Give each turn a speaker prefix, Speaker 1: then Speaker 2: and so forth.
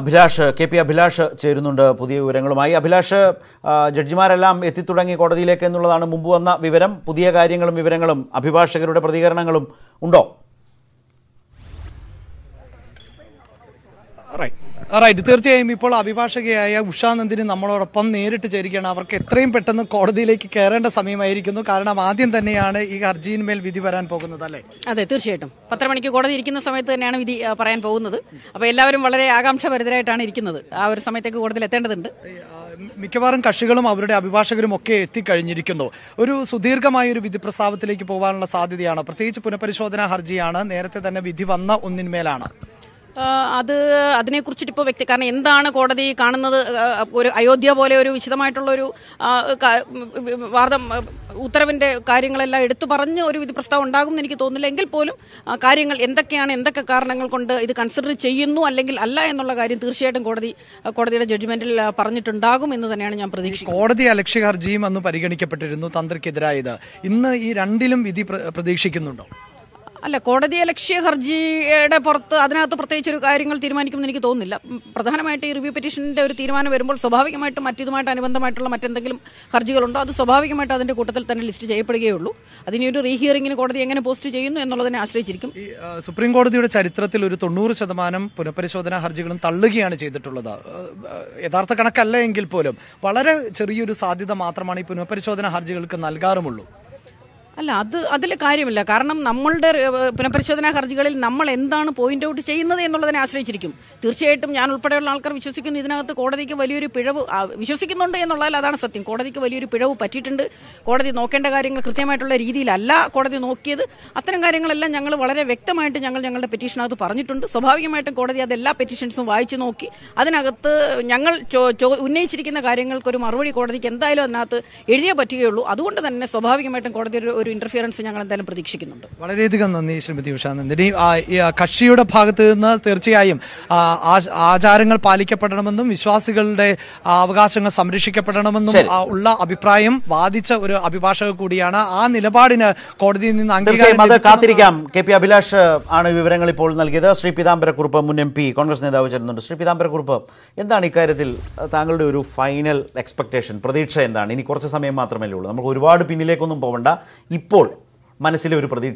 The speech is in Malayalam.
Speaker 1: അഭിലാഷ് കെ പി അഭിലാഷ് ചേരുന്നുണ്ട് പുതിയ വിവരങ്ങളുമായി. അഭിലാഷ് ജഡ്ജിമാരെല്ലാം എത്തിത്തുടങ്ങി കോടതിയിലേക്ക് എന്നുള്ളതാണ് മുമ്പ് വന്ന വിവരം. പുതിയ കാര്യങ്ങളും വിവരങ്ങളും അഭിഭാഷകരുടെ പ്രതികരണങ്ങളും ഉണ്ടോ?
Speaker 2: റൈറ്റ് റൈറ്റ് തീർച്ചയായും ഇപ്പോൾ അഭിഭാഷകയായ ഉഷാനന്ദിന് നമ്മളോടൊപ്പം നേരിട്ട് ചേരുകയാണ്. അവർക്ക് എത്രയും പെട്ടെന്ന് കോടതിയിലേക്ക് കയറേണ്ട സമയമായിരിക്കുന്നു. കാരണം ആദ്യം തന്നെയാണ് ഈ ഹർജിയിന്മേൽ വിധി വരാൻ പോകുന്നത് അല്ലേ?
Speaker 3: അതെ തീർച്ചയായിട്ടും. പത്രമണിക്ക് കോടതി ഇരിക്കുന്ന സമയത്ത് തന്നെയാണ് വിധി പറയാൻ പോകുന്നത്. അപ്പോൾ എല്ലാവരും വളരെ ആകാംക്ഷഭരിതരായിട്ടാണ് ഇരിക്കുന്നത്. ആ ഒരു സമയത്തേക്ക് കോടതിയിൽ എത്തേണ്ടതുണ്ട്.
Speaker 2: മിക്കവാറും കക്ഷികളും അവരുടെ അഭിഭാഷകരും ഒക്കെ എത്തിക്കഴിഞ്ഞിരിക്കുന്നു. ഒരു സുദീർഘമായ ഒരു വിധി പ്രസ്താവത്തിലേക്ക് പോകാനുള്ള സാധ്യതയാണ്. പ്രത്യേകിച്ച് പുനഃപരിശോധനാ ഹർജിയാണ് നേരത്തെ തന്നെ വിധി വന്ന ഒന്നിന്മേലാണ്.
Speaker 3: അത് അതിനെക്കുറിച്ചിട്ട് ഇപ്പോൾ വ്യക്തി കാരണം എന്താണ് കോടതി കാണുന്നത്? ഒരു അയോധ്യ പോലെ ഒരു വിശദമായിട്ടുള്ള ഒരു ആ, വാർത്ത ഉത്തരവിന്റെ കാര്യങ്ങളെല്ലാം എടുത്തു പറഞ്ഞ് ഒരു വിധി പ്രസ്താവം ഉണ്ടാകും എന്ന് എനിക്ക് തോന്നുന്നില്ല. എങ്കിൽ പോലും കാര്യങ്ങൾ എന്തൊക്കെയാണ് എന്തൊക്കെ കാരണങ്ങൾ കൊണ്ട് ഇത് കൺസിഡർ ചെയ്യുന്നു അല്ലെങ്കിൽ അല്ല എന്നുള്ള കാര്യം തീർച്ചയായിട്ടും കോടതി കോടതിയുടെ ജഡ്ജ്മെന്റിൽ പറഞ്ഞിട്ടുണ്ടാകും എന്ന് തന്നെയാണ് ഞാൻ പ്രതീക്ഷിക്കുന്നത്.
Speaker 2: കോടതി അലക്ഷ്യ ഹർജിയും അന്ന് പരിഗണിക്കപ്പെട്ടിരുന്നു തന്ത്രിക്കെതിരായത്. ഇന്ന് ഈ രണ്ടിലും വിധി പ്ര- പ്രതീക്ഷിക്കുന്നുണ്ടോ?
Speaker 3: അല്ല കോടതി ലക്ഷ്യ ഹർജിയുടെ പുറത്ത് അതിനകത്ത് പ്രത്യേകിച്ച് ഒരു കാര്യങ്ങൾ തീരുമാനിക്കുമെന്ന് എനിക്ക് തോന്നുന്നില്ല. പ്രധാനമായിട്ട് ഈ റിവ്യൂ പെറ്റീഷന്റെ ഒരു തീരുമാനം വരുമ്പോൾ സ്വാഭാവികമായിട്ടും മറ്റിതുമായിട്ട് അനുബന്ധമായിട്ടുള്ള മറ്റെന്തെങ്കിലും ഹർജികളുണ്ടോ? അത് സ്വാഭാവികമായിട്ട് അതിന്റെ കൂട്ടത്തിൽ തന്നെ ലിസ്റ്റ് ചെയ്യപ്പെടുകയുള്ളൂ. അതിനെ ഒരു റീഹിയറിംഗിന് കോടതി എങ്ങനെ പോസ്റ്റ് ചെയ്യുന്നു എന്നുള്ളതിനെ ആശ്രയിച്ചിരിക്കും.
Speaker 2: ഈ സുപ്രീം കോടതിയുടെ ചരിത്രത്തിൽ ഒരു തൊണ്ണൂറ് ശതമാനം പുനഃപരിശോധനാ ഹർജികളും തള്ളുകയാണ് ചെയ്തിട്ടുള്ളത്. യഥാർത്ഥ കണക്കല്ല എങ്കിൽ പോലും വളരെ ചെറിയൊരു സാധ്യത മാത്രമാണ് ഈ പുനഃപരിശോധനാ ഹർജികൾക്ക് നൽകാറുമുള്ളൂ.
Speaker 3: അല്ല അത് അതിൽ കാര്യമില്ല. കാരണം നമ്മളുടെ പുനഃപരിശോധനാ ഹർജികളിൽ നമ്മൾ എന്താണ് പോയിന്റ് ഔട്ട് ചെയ്യുന്നത് എന്നുള്ളതിനെ ആശ്രയിച്ചിരിക്കും. തീർച്ചയായിട്ടും ഞാൻ ഉൾപ്പെടെയുള്ള ആൾക്കാർ വിശ്വസിക്കുന്നു ഇതിനകത്ത് കോടതിക്ക് വലിയൊരു പിഴവ് വിശ്വസിക്കുന്നുണ്ട് എന്നുള്ളതിൽ അതാണ് സത്യം. കോടതിക്ക് വലിയൊരു പിഴവ് പറ്റിയിട്ടുണ്ട്. കോടതി നോക്കേണ്ട കാര്യങ്ങൾ കൃത്യമായിട്ടുള്ള രീതിയിലല്ല കോടതി നോക്കിയത്. അത്തരം കാര്യങ്ങളെല്ലാം ഞങ്ങൾ വളരെ വ്യക്തമായിട്ട് ഞങ്ങൾ ഞങ്ങളുടെ പെറ്റീഷനകത്ത് പറഞ്ഞിട്ടുണ്ട്. സ്വാഭാവികമായിട്ടും കോടതി അത് എല്ലാ പെറ്റീഷൻസും വായിച്ചു നോക്കി. അതിനകത്ത് ഞങ്ങൾ ഉന്നയിച്ചിരിക്കുന്ന കാര്യങ്ങൾക്ക് ഒരു മറുപടി കോടതിക്ക് എന്തായാലും അതിനകത്ത് എഴുതിയേ പറ്റുകയുള്ളൂ. അതുകൊണ്ട് തന്നെ സ്വാഭാവികമായിട്ടും കോടതി ഒരു ഒരു ഇന്റർഫിയറൻസ് ഞങ്ങൾ എന്തായാലും പ്രതീക്ഷിക്കുന്നുണ്ട്.
Speaker 2: വളരെയധികം നന്ദി ശ്രീമതി ഉഷാനന്ദിനി ആ, ഈ, കക്ഷിയുടെ ഭാഗത്ത് നിന്ന് തീർച്ചയായും ആചാരങ്ങൾ പാലിക്കപ്പെടണമെന്നും വിശ്വാസികളുടെ അവകാശങ്ങൾ സംരക്ഷിക്കപ്പെടണമെന്നും ഉള്ള അഭിപ്രായം വാദിച്ച ഒരു അഭിഭാഷക കൂടിയാണ് ആ നിലപാടിന് കോടതിയിൽ നിന്ന് അംഗീകാരം
Speaker 1: തീർച്ചയായും അത് കാത്തിരിക്കാം. കെ പി അഭിലാഷ് ആണ് വിവരങ്ങൾ ഇപ്പോൾ നൽകിയത്. ശ്രീ പീതാംബരക്കുറുപ്പ് മുൻ എം പി കോൺഗ്രസ് നേതാവ് ചേരുന്നുണ്ട് ശ്രീ പീതാംബരക്കുറുപ്പ് എന്താണ് ഇക്കാര്യത്തിൽ താങ്കളുടെ ഒരു ഫൈനൽ എക്സ്പെക്ടേഷൻ പ്രതീക്ഷ എന്താണ്? ഇനി കുറച്ച് സമയം മാത്രമല്ലേ ഉള്ളൂ. നമുക്ക് ഒരുപാട് പിന്നിലേക്കൊന്നും പോകണ്ട ഇപ്പോൾ മനസ്സിലെ ഒരു പ്രതീക്ഷ.